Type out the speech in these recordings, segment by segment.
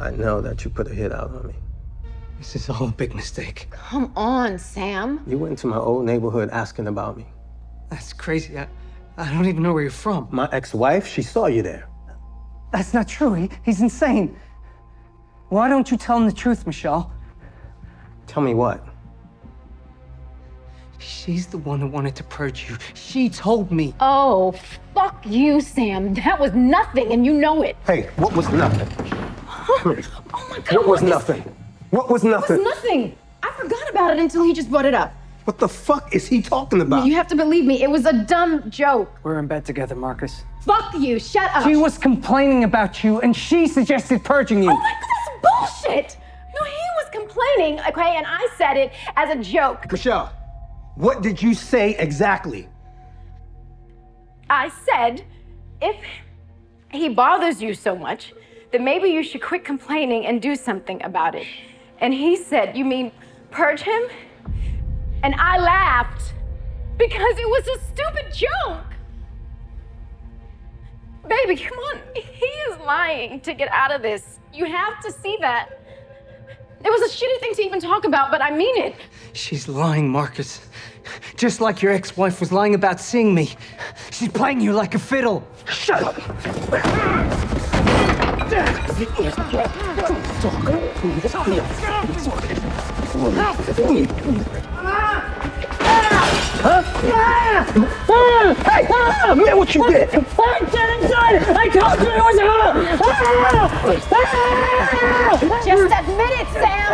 I know that you put a hit out on me. This is all a big mistake. Come on, Sam. You went to my old neighborhood asking about me. That's crazy. I, I don't even know where you're from. My ex-wife, she saw you there. That's not true. He, he's insane. Why don't you tell him the truth, Michelle? Tell me what? She's the one who wanted to purge you. She told me. Oh, fuck you, Sam. That was nothing, and you know it. Hey, what was nothing? Oh my god. What was is- nothing? What was It nothing? was nothing. I forgot about it until he just brought it up. What the fuck is he talking about? You have to believe me. It was a dumb joke. We're in bed together, Marcus. Fuck you. Shut up. She was complaining about you, and she suggested purging you. Oh my god, that's bullshit. No, he was complaining, okay, and I said it as a joke. Michelle, what did you say exactly? I said, if he bothers you so much, then maybe you should quit complaining and do something about it. And he said, You mean purge him? And I laughed because it was a stupid joke. Baby, come on. He is lying to get out of this. You have to see that. It was a shitty thing to even talk about, but I mean it. She's lying, Marcus. Just like your ex wife was lying about seeing me. She's playing you like a fiddle. Shut up! Hey! Man, what you did? I didn't do it! I told you it was her! Just admit it, Sam.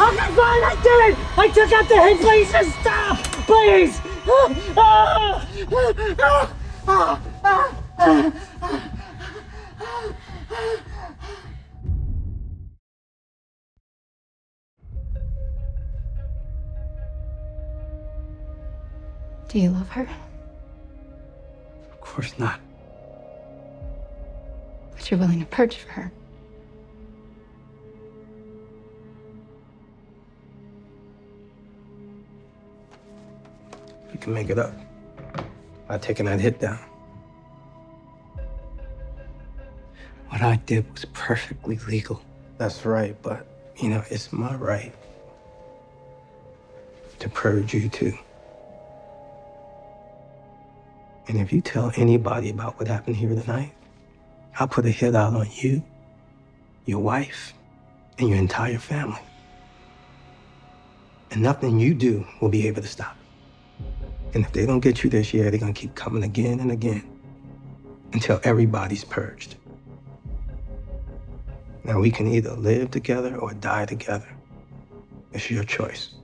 Okay, fine, I did it! I took out the head, please just stop! Please! Do you love her? Of course not. But you're willing to purge for her. You can make it up by taking that hit down. What I did was perfectly legal. That's right, but you know, it's my right to purge you too. And if you tell anybody about what happened here tonight, I'll put a hit out on you, your wife, and your entire family. And nothing you do will be able to stop it. And if they don't get you this year, they're gonna keep coming again and again until everybody's purged. Now we can either live together or die together. It's your choice.